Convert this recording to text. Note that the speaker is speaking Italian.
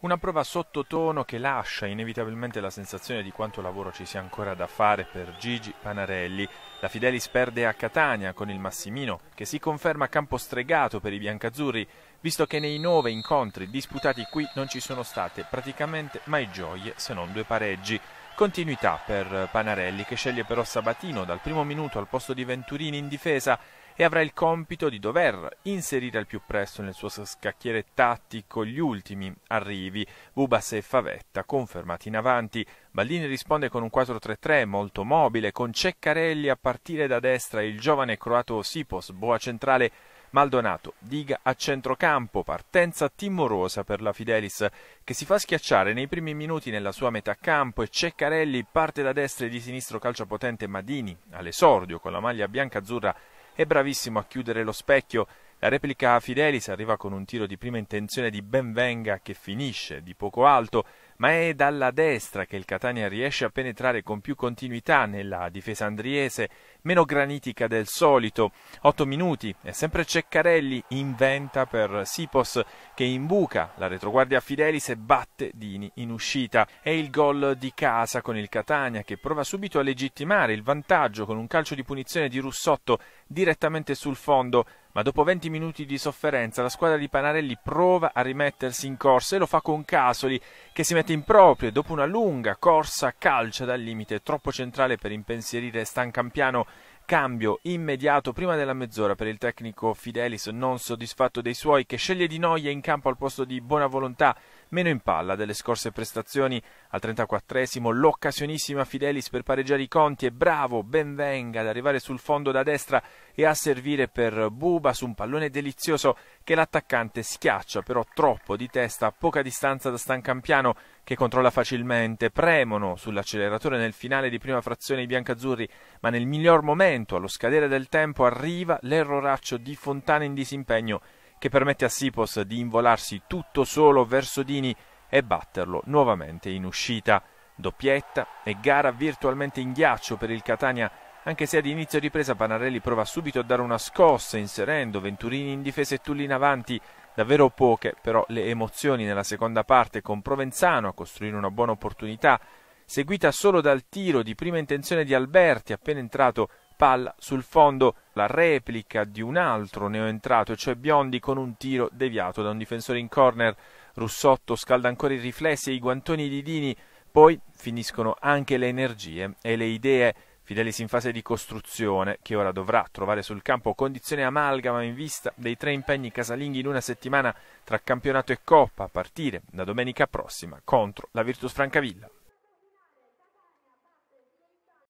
Una prova sottotono che lascia inevitabilmente la sensazione di quanto lavoro ci sia ancora da fare per Gigi Panarelli. La Fidelis perde a Catania con il Massimino, che si conferma campo stregato per i biancazzurri, visto che nei nove incontri disputati qui non ci sono state praticamente mai gioie se non due pareggi. Continuità per Panarelli che sceglie però Sabatino dal primo minuto al posto di Venturini in difesa e avrà il compito di dover inserire al più presto nel suo scacchiere tattico gli ultimi arrivi, Bubas e Favetta confermati in avanti. Baldini risponde con un 4-3-3 molto mobile, con Ceccarelli a partire da destra e il giovane croato Sipos, boa centrale Maldonato, diga a centrocampo, partenza timorosa per la Fidelis che si fa schiacciare nei primi minuti nella sua metà campo e Ceccarelli parte da destra e di sinistro calcio potente Madini all'esordio con la maglia bianca-azzurra è bravissimo a chiudere lo specchio. La replica a Fidelis arriva con un tiro di prima intenzione di Benvenga che finisce di poco alto, ma è dalla destra che il Catania riesce a penetrare con più continuità nella difesa andriese, meno granitica del solito. Otto minuti e sempre Ceccarelli inventa per Sipos che imbuca la retroguardia Fidelis e batte Dini in uscita. È il gol di casa con il Catania che prova subito a legittimare il vantaggio con un calcio di punizione di Russotto direttamente sul fondo, ma dopo 20 minuti di sofferenza la squadra di Panarelli prova a rimettersi in corsa e lo fa con Casoli che si mette in proprio e dopo una lunga corsa calcia dal limite. Troppo centrale per impensierire Stancampiano cambio immediato prima della mezz'ora per il tecnico Fidelis non soddisfatto dei suoi che sceglie Di Noia in campo al posto di Buona Volontà meno in palla delle scorse prestazioni. Al 34esimo l'occasionissima Fidelis per pareggiare i conti. E bravo ben venga ad arrivare sul fondo da destra e a servire per Buba su un pallone delizioso che l'attaccante schiaccia però troppo di testa a poca distanza da Stancampiano che controlla facilmente, premono sull'acceleratore nel finale di prima frazione i biancazzurri, ma nel miglior momento, allo scadere del tempo, arriva l'erroraccio di Fontana in disimpegno che permette a Sipos di involarsi tutto solo verso Dini e batterlo nuovamente in uscita. Doppietta e gara virtualmente in ghiaccio per il Catania, anche se ad inizio ripresa Panarelli prova subito a dare una scossa inserendo Venturini in difesa e Tulli in avanti. Davvero poche però le emozioni nella seconda parte con Provenzano a costruire una buona opportunità, seguita solo dal tiro di prima intenzione di Alberti appena entrato palla sul fondo, la replica di un altro neoentrato, cioè Biondi con un tiro deviato da un difensore in corner. Russotto scalda ancora i riflessi e i guantoni di Dini, poi finiscono anche le energie e le idee. Fidelis in fase di costruzione, che ora dovrà trovare sul campo condizione amalgama in vista dei tre impegni casalinghi in una settimana tra campionato e coppa a partire da domenica prossima contro la Virtus Francavilla.